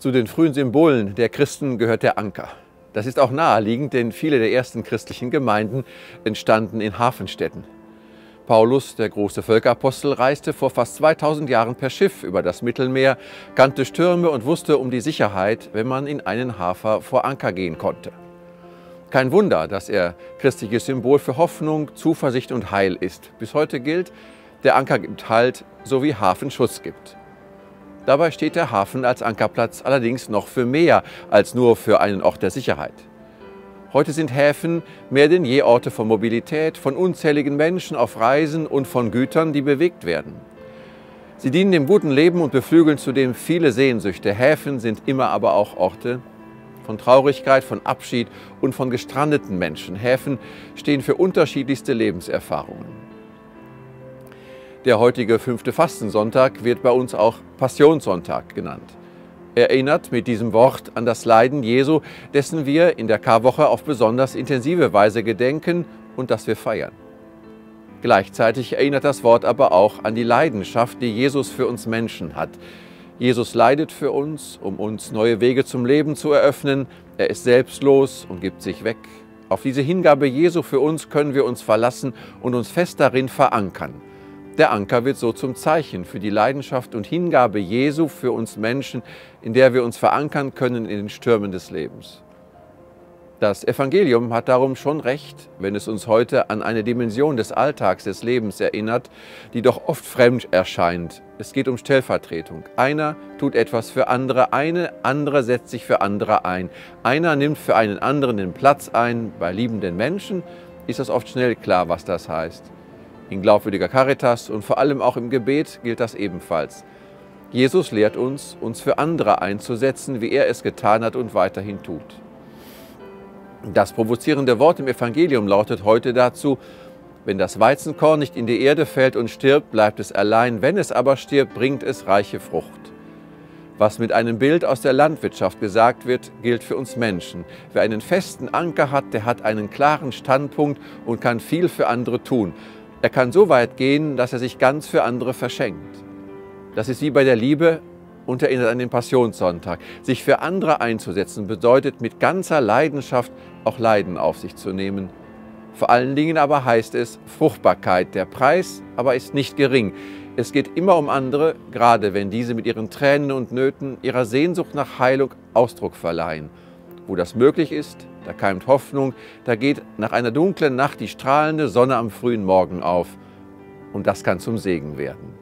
Zu den frühen Symbolen der Christen gehört der Anker. Das ist auch naheliegend, denn viele der ersten christlichen Gemeinden entstanden in Hafenstädten. Paulus, der große Völkerapostel, reiste vor fast 2000 Jahren per Schiff über das Mittelmeer, kannte Stürme und wusste um die Sicherheit, wenn man in einen Hafer vor Anker gehen konnte. Kein Wunder, dass er christliches Symbol für Hoffnung, Zuversicht und Heil ist. Bis heute gilt, der Anker gibt Halt, so wie Hafen Schutz gibt. Dabei steht der Hafen als Ankerplatz allerdings noch für mehr als nur für einen Ort der Sicherheit. Heute sind Häfen mehr denn je Orte von Mobilität, von unzähligen Menschen auf Reisen und von Gütern, die bewegt werden. Sie dienen dem guten Leben und beflügeln zudem viele Sehnsüchte. Häfen sind immer aber auch Orte von Traurigkeit, von Abschied und von gestrandeten Menschen. Häfen stehen für unterschiedlichste Lebenserfahrungen. Der heutige fünfte Fastensonntag wird bei uns auch Passionssonntag genannt. Er erinnert mit diesem Wort an das Leiden Jesu, dessen wir in der Karwoche auf besonders intensive Weise gedenken und das wir feiern. Gleichzeitig erinnert das Wort aber auch an die Leidenschaft, die Jesus für uns Menschen hat. Jesus leidet für uns, um uns neue Wege zum Leben zu eröffnen. Er ist selbstlos und gibt sich weg. Auf diese Hingabe Jesu für uns können wir uns verlassen und uns fest darin verankern. Der Anker wird so zum Zeichen für die Leidenschaft und Hingabe Jesu für uns Menschen, in der wir uns verankern können in den Stürmen des Lebens. Das Evangelium hat darum schon recht, wenn es uns heute an eine Dimension des Alltags, des Lebens erinnert, die doch oft fremd erscheint. Es geht um Stellvertretung. Einer tut etwas für andere, eine andere setzt sich für andere ein. Einer nimmt für einen anderen den Platz ein. Bei liebenden Menschen ist es oft schnell klar, was das heißt. In glaubwürdiger Caritas und vor allem auch im Gebet gilt das ebenfalls. Jesus lehrt uns, uns für andere einzusetzen, wie er es getan hat und weiterhin tut. Das provozierende Wort im Evangelium lautet heute dazu, wenn das Weizenkorn nicht in die Erde fällt und stirbt, bleibt es allein, wenn es aber stirbt, bringt es reiche Frucht. Was mit einem Bild aus der Landwirtschaft gesagt wird, gilt für uns Menschen. Wer einen festen Anker hat, der hat einen klaren Standpunkt und kann viel für andere tun. Er kann so weit gehen, dass er sich ganz für andere verschenkt. Das ist wie bei der Liebe und erinnert an den Passionssonntag. Sich für andere einzusetzen bedeutet mit ganzer Leidenschaft auch Leiden auf sich zu nehmen. Vor allen Dingen aber heißt es Fruchtbarkeit. Der Preis aber ist nicht gering. Es geht immer um andere, gerade wenn diese mit ihren Tränen und Nöten ihrer Sehnsucht nach Heilung Ausdruck verleihen. Wo das möglich ist, da keimt Hoffnung, da geht nach einer dunklen Nacht die strahlende Sonne am frühen Morgen auf. Und das kann zum Segen werden.